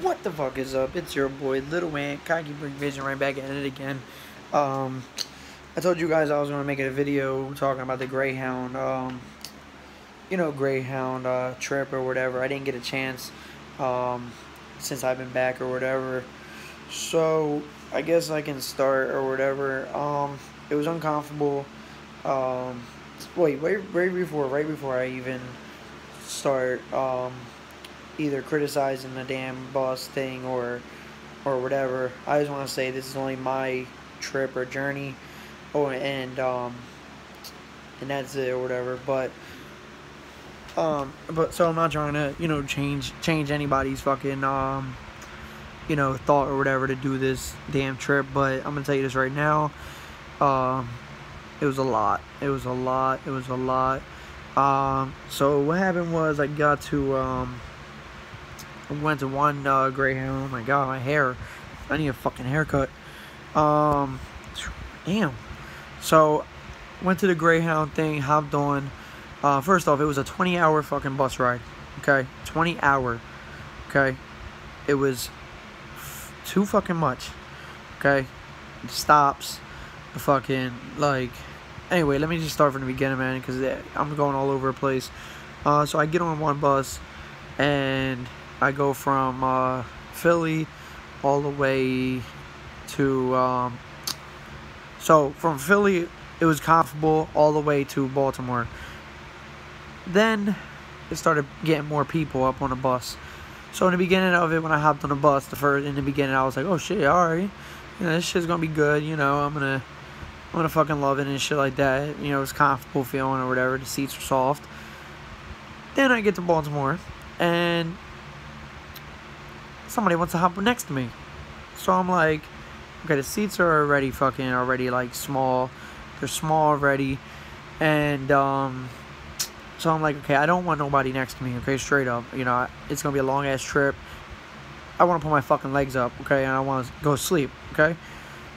What the fuck is up? It's your boy Little Ant, Kaki Bring Vision, right back at it again. Um, I told you guys I was gonna make a video talking about the Greyhound, um, you know, Greyhound uh, trip or whatever. I didn't get a chance um, since I've been back or whatever. So I guess I can start or whatever. Um, it was uncomfortable. Um, wait, wait, right before, right before I even start. Um, either criticizing the damn boss thing or or whatever. I just want to say this is only my trip or journey. Oh, and um, and that's it or whatever. But um, but so I'm not trying to you know change change anybody's fucking um, you know thought or whatever to do this damn trip. But I'm gonna tell you this right now. Um, it was a lot. It was a lot. It was a lot. Um, so what happened was I got to um went to one uh, Greyhound. Oh my god, my hair. I need a fucking haircut. Um, damn. So, went to the Greyhound thing, hopped on. Uh, first off, it was a 20 hour fucking bus ride. Okay? 20 hour. Okay? It was too fucking much. Okay? The stops. The fucking, like. Anyway, let me just start from the beginning, man, because I'm going all over the place. Uh, so I get on one bus, and I go from uh, Philly all the way to um, so from Philly it was comfortable all the way to Baltimore. Then it started getting more people up on the bus. So in the beginning of it, when I hopped on the bus, the first in the beginning, I was like, "Oh shit, all right, you know, this shit's gonna be good. You know, I'm gonna, I'm gonna fucking love it and shit like that. You know, it's comfortable feeling or whatever. The seats are soft." Then I get to Baltimore, and somebody wants to hop next to me. So I'm like, okay, the seats are already fucking already like small. They're small already. And um so I'm like, okay, I don't want nobody next to me, okay, straight up. You know, it's gonna be a long ass trip. I wanna put my fucking legs up, okay, and I wanna go sleep, okay?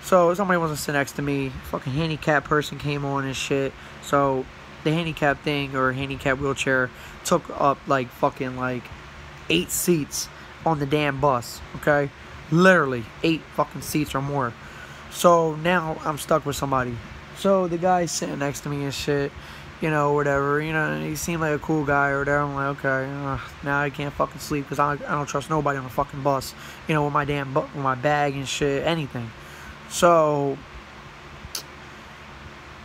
So somebody wants to sit next to me, fucking handicapped person came on and shit. So the handicap thing or handicap wheelchair took up like fucking like eight seats on the damn bus, okay? Literally, eight fucking seats or more. So now I'm stuck with somebody. So the guy sitting next to me and shit, you know, whatever, you know, he seemed like a cool guy or whatever. I'm like, okay, uh, now I can't fucking sleep because I, I don't trust nobody on the fucking bus, you know, with my damn, with my bag and shit, anything. So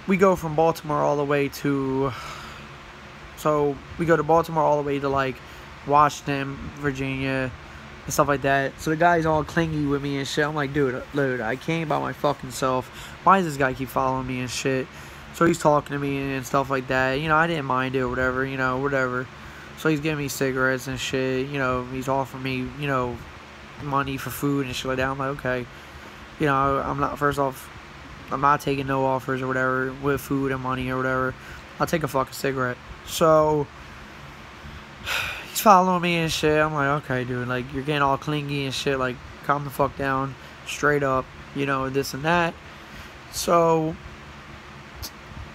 we go from Baltimore all the way to, so we go to Baltimore all the way to like Washington, Virginia, and stuff like that. So the guy's all clingy with me and shit. I'm like, dude, dude, I came by my fucking self. Why does this guy keep following me and shit? So he's talking to me and stuff like that. You know, I didn't mind it or whatever, you know, whatever. So he's giving me cigarettes and shit. You know, he's offering me, you know, money for food and shit like that. I'm like, okay. You know, I'm not, first off, I'm not taking no offers or whatever with food and money or whatever. I'll take a fucking cigarette. So, following me and shit. I'm like, okay, dude, like you're getting all clingy and shit. Like, calm the fuck down, straight up, you know, this and that. So,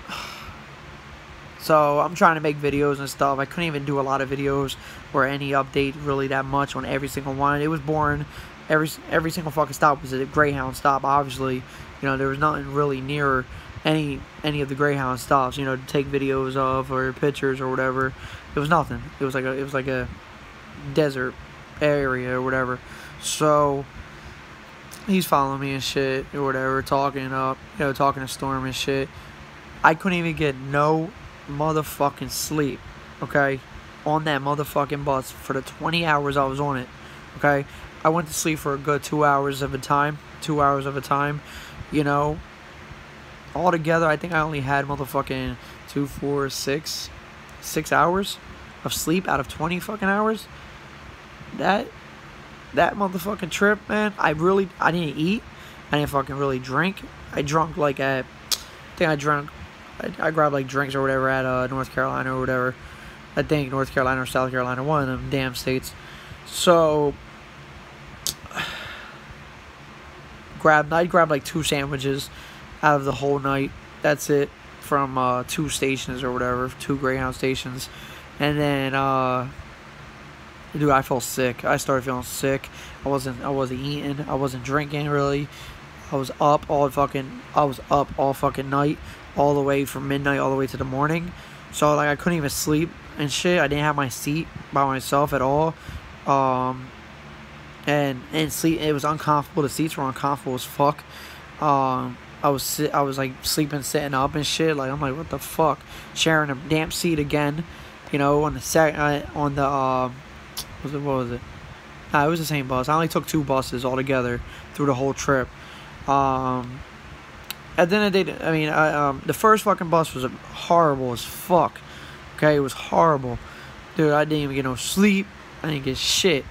so I'm trying to make videos and stuff. I couldn't even do a lot of videos or any update really that much on every single one. It was boring. Every every single fucking stop was a Greyhound stop. Obviously, you know there was nothing really near any any of the Greyhound stops. You know to take videos of or pictures or whatever. It was nothing. It was like a it was like a desert area or whatever. So he's following me and shit or whatever, talking up, you know, talking to Storm and shit. I couldn't even get no motherfucking sleep, okay, on that motherfucking bus for the 20 hours I was on it, okay. I went to sleep for a good two hours of a time, two hours of a time, you know. Altogether, I think I only had motherfucking two, four, six, six hours of sleep out of 20 fucking hours. That that motherfucking trip, man, I really I didn't eat. I didn't fucking really drink. I drunk like at I think I drank I, I grabbed like drinks or whatever at uh, North Carolina or whatever. I think North Carolina or South Carolina, one of them damn states. So grabbed I grabbed like two sandwiches out of the whole night. That's it from uh, two stations or whatever, two Greyhound stations, and then uh, dude, I felt sick. I started feeling sick. I wasn't I wasn't eating. I wasn't drinking really. I was up all fucking I was up all fucking night, all the way from midnight all the way to the morning. So like I couldn't even sleep and shit. I didn't have my seat by myself at all. Um and and sleep it was uncomfortable. The seats were uncomfortable as fuck. Um I was sit, I was like sleeping sitting up and shit. Like I'm like what the fuck, sharing a damn seat again, you know on the sec uh, on the uh, was it what was it? Nah, it was the same bus. I only took two buses altogether through the whole trip. Um, at the end of the day, I mean, I, um, the first fucking bus was horrible as fuck. Okay, it was horrible, dude. I didn't even get no sleep. I didn't get shit.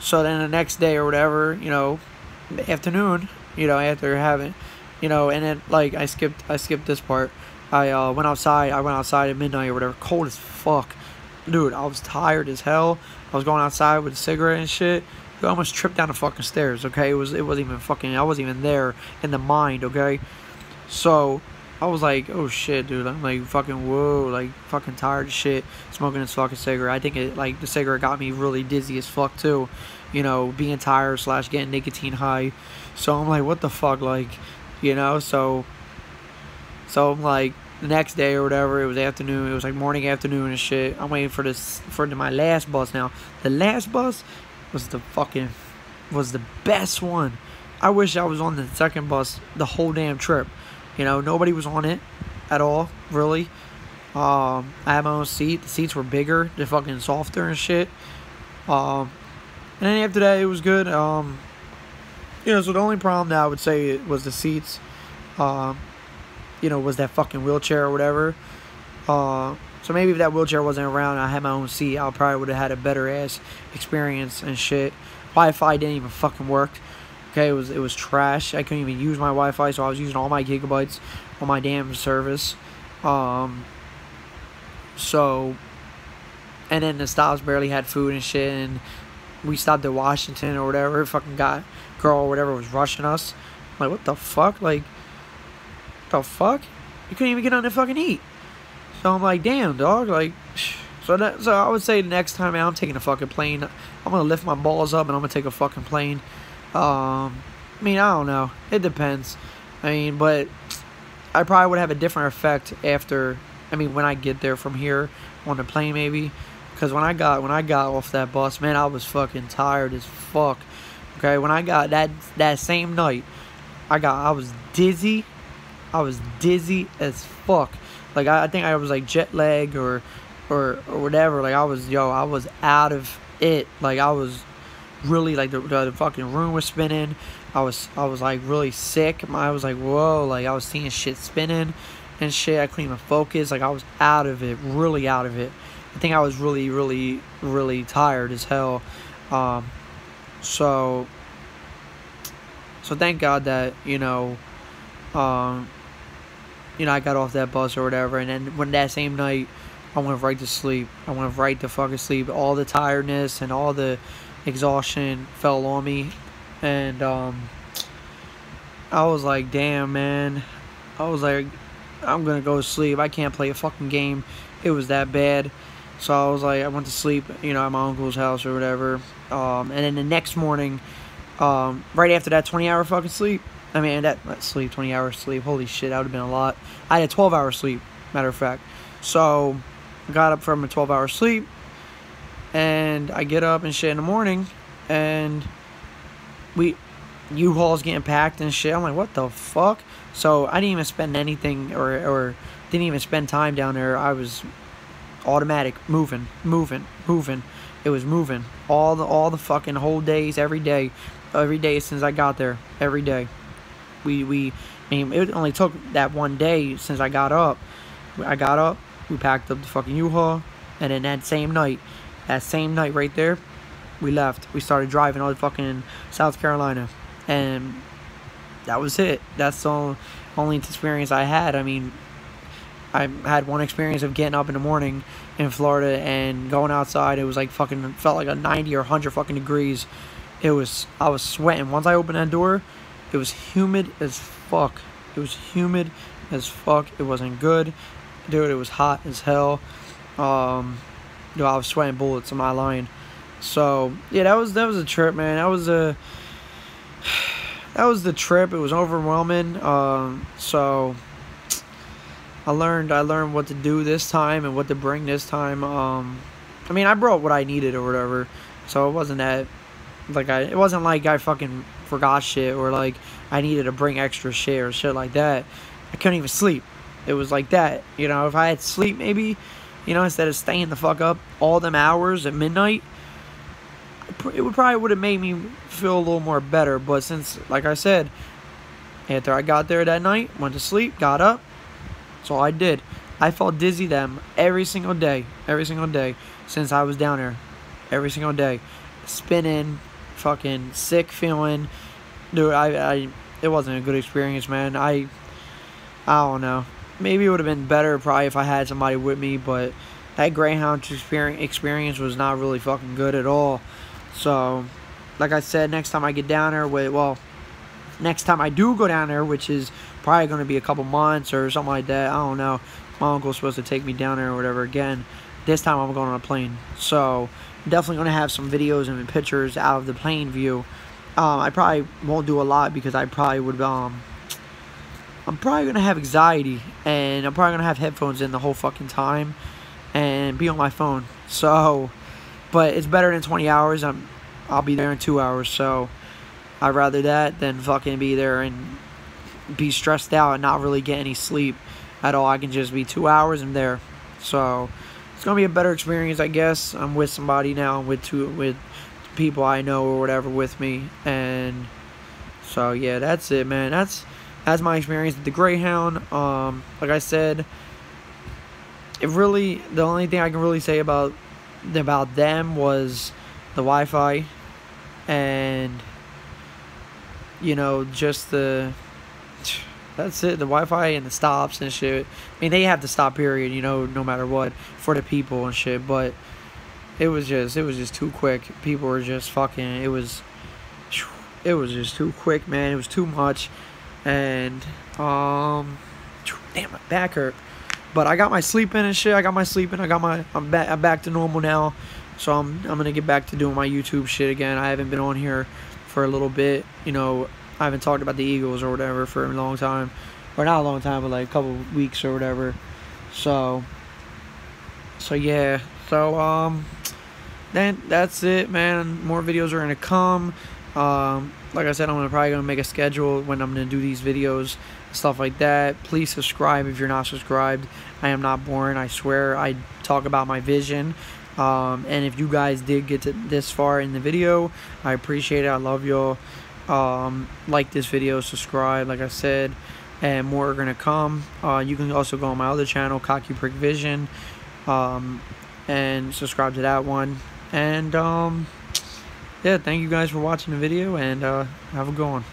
So then the next day or whatever, you know, afternoon, you know, after having you know, and then like I skipped I skipped this part. I uh, went outside. I went outside at midnight or whatever, cold as fuck, dude. I was tired as hell. I was going outside with a cigarette and shit. I almost tripped down the fucking stairs. Okay, it was it wasn't even fucking. I wasn't even there in the mind. Okay, so I was like, oh shit, dude. I'm like fucking whoa, like fucking tired shit. Smoking this fucking cigarette. I think it like the cigarette got me really dizzy as fuck too. You know, being tired slash getting nicotine high. So I'm like, what the fuck, like you know. So, so I'm like the next day or whatever. It was afternoon. It was like morning, afternoon and shit. I'm waiting for this for my last bus now. The last bus was the fucking was the best one. I wish I was on the second bus the whole damn trip. You know, nobody was on it at all, really. Um, I had my own seat. The seats were bigger, they're fucking softer and shit. Um, and then after that, it was good. Um, you know, so the only problem that I would say was the seats. Uh, you know, was that fucking wheelchair or whatever. Uh, so maybe if that wheelchair wasn't around I had my own seat, I probably would have had a better ass experience and shit. Wi-Fi didn't even fucking work. Okay, it was it was trash. I couldn't even use my Wi-Fi, so I was using all my gigabytes on my damn service. Um, so, and then the stops barely had food and shit, and we stopped at Washington or whatever. Fucking got girl or whatever was rushing us. I'm like, what the fuck? Like, the fuck? You couldn't even get on the fucking eat. So I'm like, damn, dog. Like, so that, so I would say next time I'm taking a fucking plane. I'm gonna lift my balls up and I'm gonna take a fucking plane. Um, I mean, I don't know. It depends. I mean, but I probably would have a different effect after. I mean, when I get there from here on the plane, maybe. Because when I got when I got off that bus, man, I was fucking tired as fuck. Okay, when I got that that same night, I got I was dizzy. I was dizzy as fuck. Like I, I think I was like jet lag or or or whatever. Like I was yo, I was out of it. Like I was really like the, the, the fucking room was spinning. I was I was like really sick. I was like whoa, like I was seeing shit spinning and shit. I couldn't even focus. Like I was out of it, really out of it. I think I was really really really tired as hell. Um, so, so thank God that you know, um, you know, I got off that bus or whatever, and then when that same night, I went right to sleep. I went right to fucking sleep. All the tiredness and all the exhaustion fell on me, and um, I was like, damn, man. I was like, I'm gonna go to sleep. I can't play a fucking game. It was that bad. So I was like, I went to sleep, you know, at my uncle's house or whatever. Um, and then the next morning, um, right after that 20 hour fucking sleep, I mean, that, that sleep, 20 hours sleep, holy shit, that would have been a lot. I had a 12 hour sleep, matter of fact. So I got up from a 12 hour sleep, and I get up and shit in the morning, and we, U-Haul's getting packed and shit. I'm like, what the fuck? So I didn't even spend anything or, or didn't even spend time down there. I was automatic moving, moving, moving. It was moving all the all the fucking whole days, every day, every day since I got there, every day. We we, I mean, it only took that one day since I got up. I got up, we packed up the fucking U-Haul, and then that same night, that same night right there, we left. We started driving all the fucking South Carolina, and that was it. That's the only experience I had. I mean, I had one experience of getting up in the morning in Florida and going outside. It was like fucking felt like a 90 or 100 fucking degrees. It was I was sweating. Once I opened that door, it was humid as fuck. It was humid as fuck. It wasn't good. Dude, it was hot as hell. Um, dude, I was sweating bullets. Am I lying? So yeah, that was that was a trip, man. That was a that was the trip. It was overwhelming. Um, so I learned I learned what to do this time and what to bring this time. Um, I mean, I brought what I needed or whatever, so it wasn't that like I it wasn't like I fucking forgot shit or like I needed to bring extra shit or shit like that. I couldn't even sleep. It was like that, you know. If I had sleep, maybe, you know, instead of staying the fuck up all them hours at midnight, it would probably would have made me feel a little more better. But since, like I said, after I got there that night, went to sleep, got up, that's all I did. I felt dizzy them every single day, every single day since I was down there, every single day, spinning, fucking sick feeling, dude. I, I, it wasn't a good experience, man. I, I don't know. Maybe it would have been better probably if I had somebody with me, but that Greyhound experience was not really fucking good at all. So, like I said, next time I get down there, with well, next time I do go down there, which is probably going to be a couple months or something like that. I don't know. My uncle's supposed to take me down there or whatever again. This time I'm going on a plane. So, definitely going to have some videos and pictures out of the plane view. Um, I probably won't do a lot because I probably would, um, I'm probably going to have anxiety and I'm probably going to have headphones in the whole fucking time and be on my phone. So, but it's better than 20 hours. I'm, I'll be there in two hours. So I'd rather that than fucking be there and be stressed out and not really get any sleep at all. I can just be two hours and there. So it's gonna be a better experience, I guess. I'm with somebody now, with two with people I know or whatever with me, and so yeah, that's it, man. That's that's my experience with the Greyhound. Um, like I said, it really the only thing I can really say about about them was the Wi-Fi and you know just the that's it the Wi-Fi and the stops and shit I mean they have to stop period you know no matter what for the people and shit but it was just it was just too quick people were just fucking it was it was just too quick man it was too much and um damn my back hurt but I got my sleep in and shit. I got my sleep in. I got my I'm back I'm back to normal now. So I'm I'm gonna get back to doing my YouTube shit again. I haven't been on here for a little bit. You know, I haven't talked about the Eagles or whatever for a long time. Or not a long time, but like a couple weeks or whatever. So so yeah. So um then that's it man. More videos are gonna come. Um like I said, I'm gonna probably gonna make a schedule when I'm gonna do these videos stuff like that. Please subscribe if you're not subscribed. I am not boring. I swear I talk about my vision. Um, and if you guys did get to this far in the video, I appreciate it. I love y'all. Um, like this video, subscribe, like I said, and more are gonna come. Uh, you can also go on my other channel, Cocky Prick Vision, um, and subscribe to that one. And um, yeah, thank you guys for watching the video, and uh, have a good one.